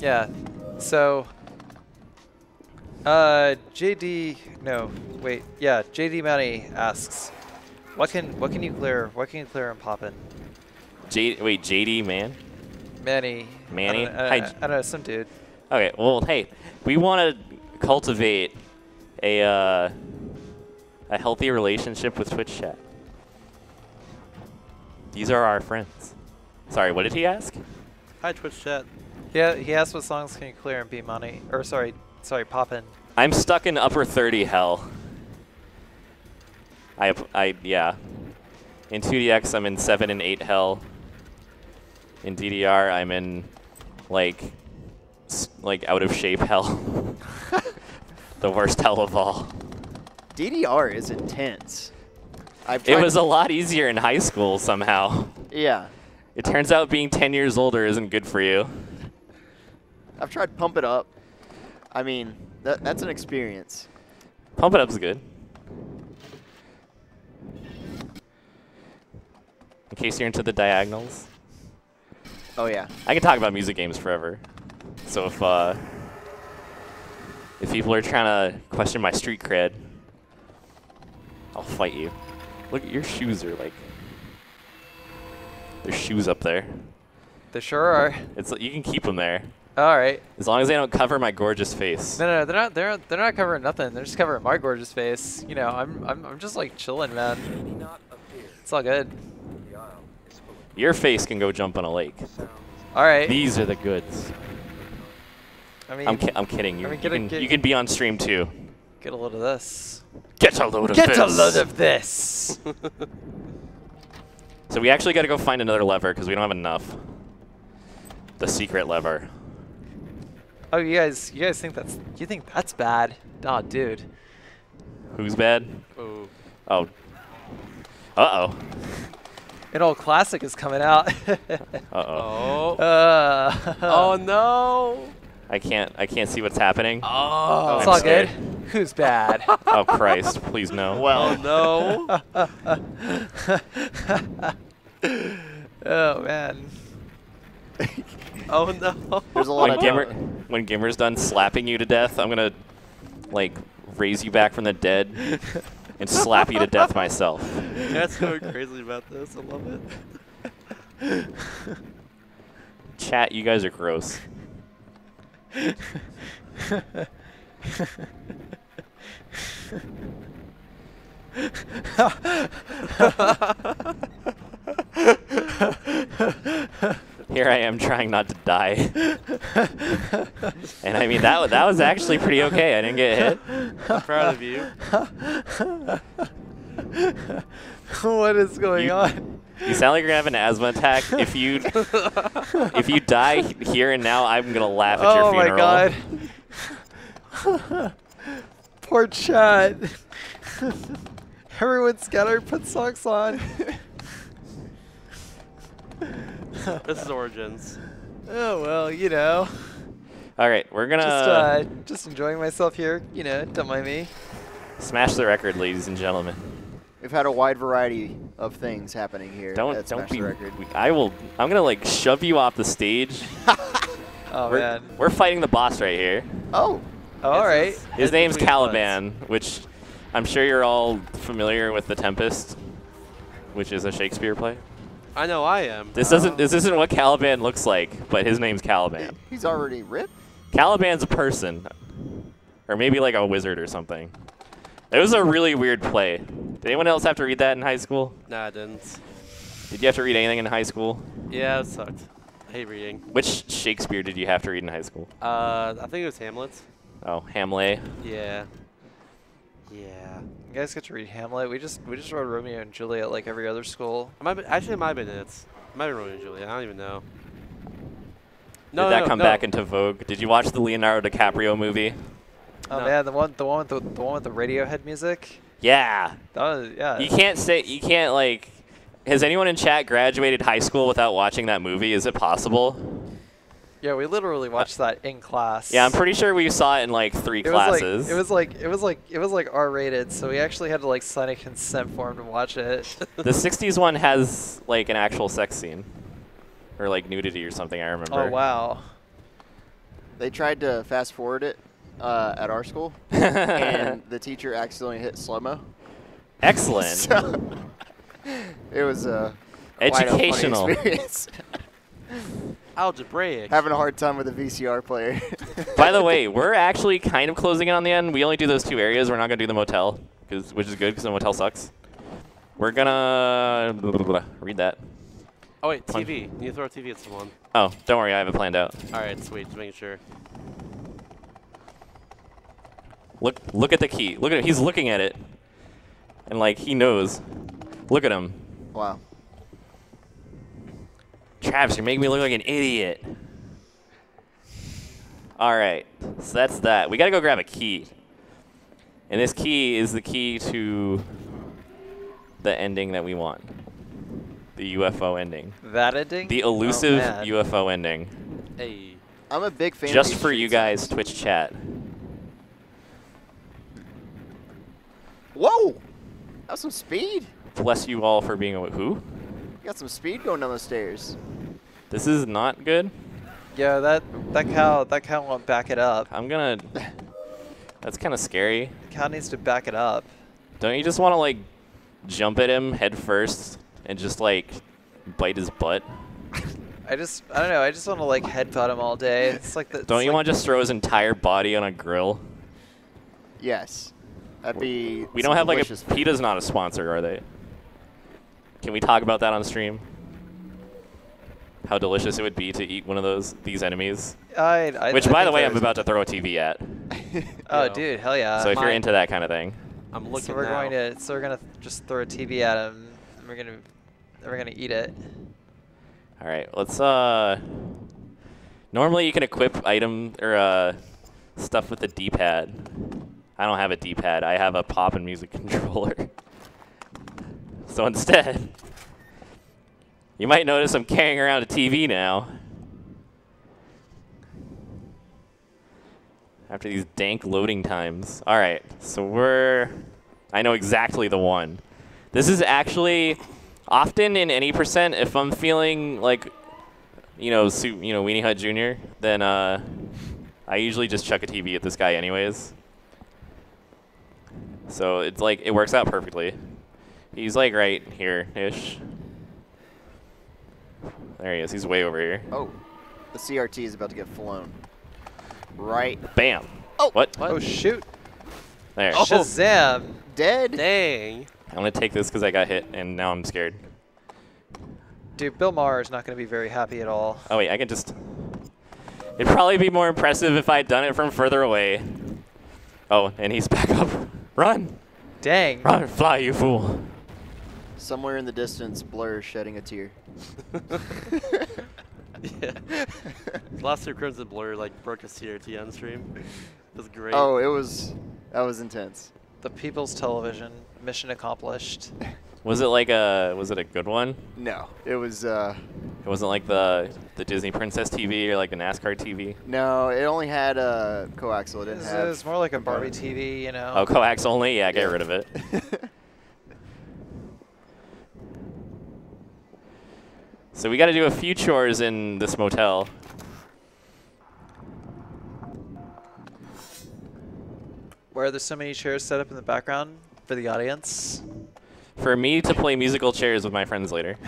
S4: Yeah. So, uh, JD, no, wait, yeah, JD Money asks, what can what can you clear? What can you clear in Pop'n?
S2: J wait, JD man.
S4: Manny.
S2: Manny?
S4: I don't,
S2: Hi,
S4: I,
S2: J-
S4: I don't know some dude.
S2: Okay, well, hey, we want to cultivate a uh, a healthy relationship with Twitch chat. These are our friends. Sorry, what did he ask?
S3: Hi, Twitch chat.
S4: Yeah, he asked what songs can you clear in B Money, or sorry, sorry, Pop'n.
S2: I'm stuck in upper 30 hell. I, I, yeah. In 2DX, I'm in 7 and 8 hell. In DDR, I'm in, like, like out of shape hell. the worst hell of all.
S5: DDR is intense.
S2: It was a lot easier in high school somehow.
S5: yeah.
S2: It turns out being 10 years older isn't good for you.
S5: I've tried pump it up. I mean, that, that's an experience.
S2: Pump it up's good. In case you're into the diagonals.
S5: Oh yeah.
S2: I can talk about music games forever. So if uh, if people are trying to question my street cred, I'll fight you. Look, your shoes are like there's shoes up there.
S4: They sure are.
S2: It's you can keep them there
S4: All right.
S2: as long as they don't cover my gorgeous face.
S4: No, no, they're not. They're they're not covering nothing. They're just covering my gorgeous face. You know, I'm I'm I'm just like chilling, man. It's all good.
S2: Your face can go jump on a lake.
S4: All right.
S2: These are the goods.
S4: I mean,
S2: I'm ki- I'm kidding. You,
S4: I mean,
S2: you can you can be on stream too.
S4: Get a load of this.
S2: Get a load of
S4: Get
S2: this.
S4: a load of this.
S2: So we actually got to go find another lever because we don't have enough. The secret lever.
S4: oh, you guys, you guys think that's you think that's bad? Oh, dude.
S2: Who's bad?
S3: Oh.
S2: Oh. Uh oh.
S4: An old classic is coming out.
S2: Uh oh.
S3: Oh.
S4: uh,
S3: oh no.
S2: I can't. I can't see what's happening.
S4: Oh, it's
S2: I'm
S4: all
S2: scared.
S4: good. Who's bad?
S2: Oh Christ! Please no.
S5: Well,
S3: Oh no.
S4: oh man.
S3: oh no.
S5: there's a lot
S2: when
S5: of
S2: Gimmer, when Gimmer's done slapping you to death, I'm gonna like raise you back from the dead and slap you to death myself.
S3: That's going crazy about this. I love it.
S2: Chat, you guys are gross. Here I am trying not to die. and I mean that that was actually pretty okay. I didn't get hit.
S3: I'm proud of you.
S4: what is going on?
S2: You sound like you're gonna have an asthma attack. If you if you die here and now, I'm gonna laugh at your funeral.
S4: Oh my
S2: funeral.
S4: god. Poor chat. Everyone's got our put socks on.
S3: This is Origins.
S4: oh well, you know.
S2: All right, we're gonna
S4: Just uh, just enjoying myself here. You know, don't mind me.
S2: smash the record, ladies and gentlemen.
S5: We've had a wide variety of things happening here.
S2: Don't
S5: at
S2: don't be.
S5: record.
S2: we- I will. I'm gonna like shove you off the stage.
S4: Oh
S2: we're,
S4: man.
S2: we're fighting the boss right here.
S5: Oh,
S4: Oh, all right.
S3: This is
S2: His name's
S3: between buds.
S2: Caliban, which I'm sure you're all familiar with the Tempest. which is a Shakespeare play.
S3: I know I am.
S2: This doesn't. Um, this isn't what Caliban looks like, but his name's Caliban.
S5: He's already ripped.
S2: Caliban's a person, or maybe like a wizard or something. It was a really weird play. Did anyone else have to read that in high school?
S3: Nah, I didn't.
S2: Did you have to read anything in high school?
S3: Yeah, it sucked. I hate reading.
S2: Which Shakespeare did you have to read in high school?
S3: Uh, I think it was Hamlet.
S2: Oh, Hamlet.
S3: Yeah. Yeah.
S4: You guys get to read Hamlet. We just we just wrote Romeo and Juliet like every other school.
S3: It might be, actually, it might have been it. It might have been Romeo and Juliet. I don't even know. No,
S2: did that
S3: no,
S2: come
S3: no.
S2: back into vogue? Did you watch the Leonardo DiCaprio movie?
S4: Oh
S3: No.
S4: man, the one the one with the, the one with the Radiohead music.
S2: Yeah.
S4: That was yeah.
S2: You can't say you can't like. Has anyone in chat graduated high school without watching that movie? Is it possible?
S4: Yeah, we literally uh, watched that in class.
S2: Yeah, I'm pretty sure we saw it in like three
S4: It
S2: classes.
S4: was like it was like it was like it was like R-rated, so we actually had to like sign a consent form to watch it.
S2: the '60s one has like an actual sex scene, or like nudity or something. I remember.
S4: oh wow.
S5: They tried to fast forward it uh, at our school, and the teacher accidentally hit slow mo.
S2: Excellent.
S5: So it was uh, quite a
S2: Educational.
S5: experience.
S3: Algebraic.
S5: Having a hard time with a VCR player.
S2: By the way, we're actually kind of closing in on the end. We only do those two areas. We're not gonna do the motel, 'cause- which is good because the motel sucks. We're gonna read that.
S3: oh wait,
S2: Fun.
S3: TV. You throw a TV at someone.
S2: Oh, don't worry, I have it planned out.
S3: All right, sweet. Just making sure.
S2: Look, look at the key. Look at him. He's looking at it, and like he knows. Look at him.
S5: wow.
S2: Travis, you're making me look like an idiot. All right, so that's that. We gotta go grab a key, and this key is the key to the ending that we want. The UFO ending.
S4: That ending?
S2: The oh, elusive
S4: Oh.
S2: UFO ending.
S3: Hey.
S5: I'm a big fan. Of Just
S2: for you guys, Twitch chat.
S5: Whoa! That's some speed.
S2: Bless you all for being a who?
S5: You got some speed going down the stairs.
S2: This is not good.
S4: Yeah, that that cow that cow won't back it up.
S2: I'm gonna. That's kind of scary.
S4: The Cow needs to back it up.
S2: Don't you just want to like jump at him head first and just like bite his butt?
S4: I just I don't know. I just want to like headbutt him all day. It's like the.
S2: Don't you want to just throw his entire body on a grill?
S5: Yes. That'd be.
S2: We don't have like a.
S5: delicious food.
S2: PETA's not a sponsor, are they? Can we talk about that on stream? How delicious it would be to eat one of those these enemies.
S4: I, I,
S2: Which,
S4: I
S2: by the way, I'm about to throw a TV at.
S4: Oh,
S3: Yeah.
S4: dude, hell yeah!
S2: so if you're into that kind of thing,
S3: I'm looking
S4: so we're
S3: now.
S4: going to so we're gonna just throw a TV at him. And we're gonna we're gonna eat it.
S2: all right, let's. uh Normally, you can equip item or uh stuff with the D-pad. I don't have a D-pad. I have a pop'n music controller. so instead, you might notice I'm carrying around a TV now. After these dank loading times. All right, so we're. I know exactly the one. This is actually often in any percent. If I'm feeling like, you know, you know, Weenie Hut Jr., then uh, I usually just chuck a TV at this guy anyways. So it's like it works out perfectly. He's like right here ish. There he is. He's way over here.
S5: Oh, the CRT is about to get flown. Right.
S2: Bam.
S5: Oh.
S2: What?
S3: Oh, what?
S4: Oh shoot!
S2: There.
S3: Oh.
S4: Shazam!
S5: Dead.
S3: Dang.
S2: I'm gonna take this because I got hit and now I'm scared.
S4: Dude, Bill Maher is not gonna be very happy at all.
S2: Oh wait, I can just. It'd probably be more impressive if I'd done it from further away. Oh, and he's back up. Run!
S4: Dang!
S2: Run! Fly, you fool!
S5: Somewhere in the distance, Blur shedding a tear.
S3: Yeah. Last year, Crimson Blur like broke a CRT on stream. It was great.
S5: oh, it was. That was intense.
S4: The People's Television mission accomplished.
S2: Was it like a? Was it a good one?
S5: No, it was. uh
S2: It wasn't like the the Disney Princess TV or like the NASCAR TV.
S5: No, it only had uh, coaxial. It didn't
S4: It's,
S5: have.
S4: it's more like a Barbie TV, you know.
S2: Oh, coax only. Yeah, get
S5: Yeah.
S2: rid of it. So we got to do a few chores in this motel.
S4: Where there's so many chairs set up in the background for the audience.
S2: For me to play musical chairs with my friends later.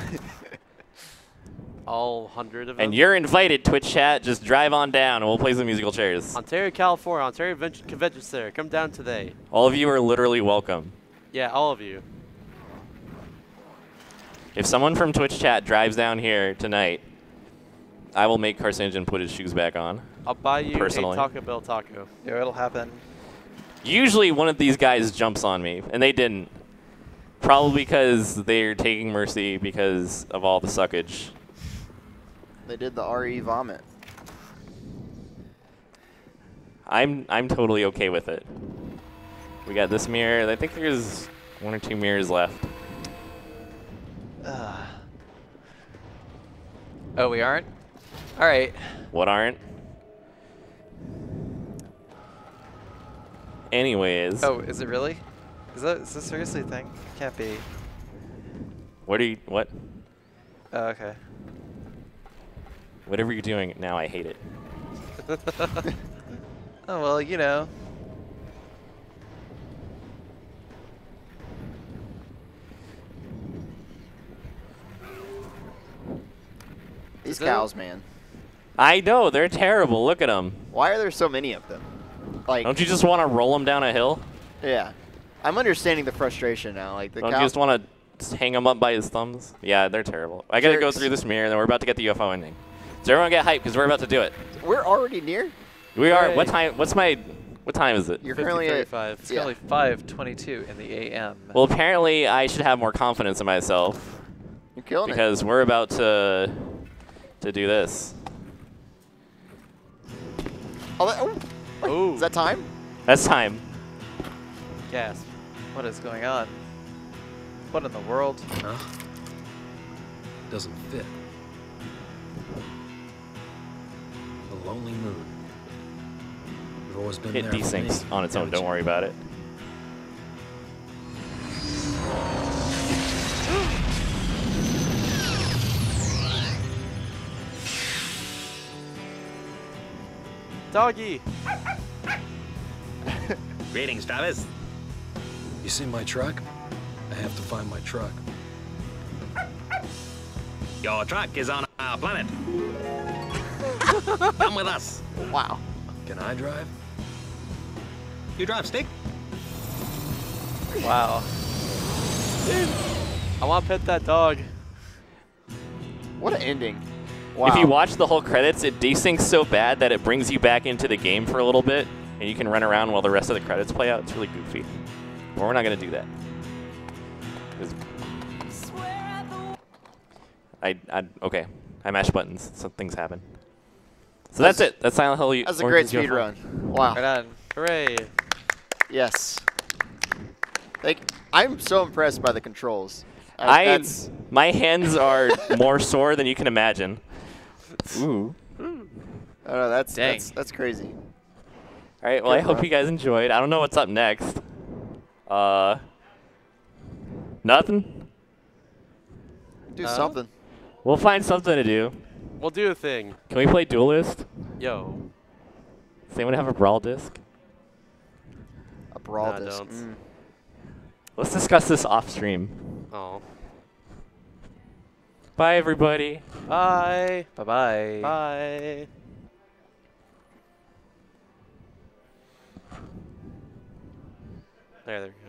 S3: All hundred of them.
S2: And you're invited, Twitch chat. Just drive on down and we'll play some musical chairs.
S3: Ontario, California, Ontario Convention Center. Come down today.
S2: All of you are literally welcome.
S3: Yeah, all of you.
S2: If someone from Twitch chat drives down here tonight, I will make Carcinogen put his shoes back on.
S3: I'll buy you
S2: Personally.
S3: a Taco Bell taco.
S4: Yeah, it'll happen.
S2: Usually one of these guys jumps on me, and they didn't. Probably because they're taking mercy because of all the suckage.
S5: They did the RE vomit.
S2: I'm I'm totally okay with it. We got this mirror. I think there's one or two mirrors left.
S4: Ugh. Oh, we aren't? All right.
S2: What aren't? Anyways,
S4: Oh, is it really? Is that is this seriously a thing? Can't be.
S2: what are you? What?
S4: Oh, okay.
S2: Whatever you're doing now, I hate it.
S4: Oh well, you know.
S5: These cows, man.
S2: I know they're terrible. Look at them.
S5: Why are there so many of them? Like,
S2: Don't you just want to roll them down a hill?
S5: yeah. I'm understanding the frustration now. Like the
S2: Don't
S5: cow.
S2: you just want to hang him up by his thumbs? Yeah, they're terrible. I gotta go through this mirror, and then we're about to get the UFO ending. So everyone get hyped because we're about to do it.
S5: We're already near.
S2: We are.
S3: Hooray.
S2: What time? What's my? What time is it?
S5: You're
S3: 50,
S5: currently at.
S3: 35.
S4: It's
S5: Yeah.
S4: only 5:22 in the a.m.
S2: Well, apparently I should have more confidence in myself
S5: You're killing
S2: because we're about to to do this.
S5: Oh, that, oh,
S3: Ooh.
S5: is that time?
S2: That's time.
S3: Gasp.
S4: What is going on? What in the world?
S7: Huh? Doesn't fit. The lonely moon. You've always been
S2: It
S7: there for me,
S2: desyncs on its own. Don't worry about it.
S3: Doggy.
S8: Greetings, Travis.
S7: You see my truck? I have to find my truck.
S8: Your truck is on our planet. Come with us.
S5: Wow.
S7: Can I drive?
S8: You drive stick?
S4: Wow.
S3: Dude, I want to pet that dog.
S5: What an ending. Wow.
S2: If you watch the whole credits, it desyncs so bad that it brings you back into the game for a little bit, and you can run around while the rest of the credits play out. It's really goofy. But we're not gonna do that. I, I okay. I mash buttons, so things happen. So that's,
S5: That's-
S2: it. That's Silent Hill.
S5: That's a great speed run. Wow.
S4: Right on.
S3: Hooray.
S5: Yes. Like, I'm so impressed by the controls. Uh,
S2: I
S5: that's,
S2: my hands are more sore than you can imagine. Ooh.
S5: I don't that's,
S4: Dang.
S5: that's that's crazy.
S2: All right. Well, I hope
S5: run.
S2: you guys enjoyed. I don't know what's up next. Uh. Nothing.
S5: Do
S3: Uh,
S5: something.
S2: We'll find something to do.
S3: We'll do a thing.
S2: Can we play Duelist?
S3: Yo.
S2: Does anyone have a Brawl disc?
S5: A brawl
S3: Nah,
S5: disc.
S3: don't.
S5: Mm.
S2: Let's discuss this off stream.
S3: Oh.
S2: Bye, everybody.
S3: Bye.
S4: Bye bye.
S3: Bye. There, there.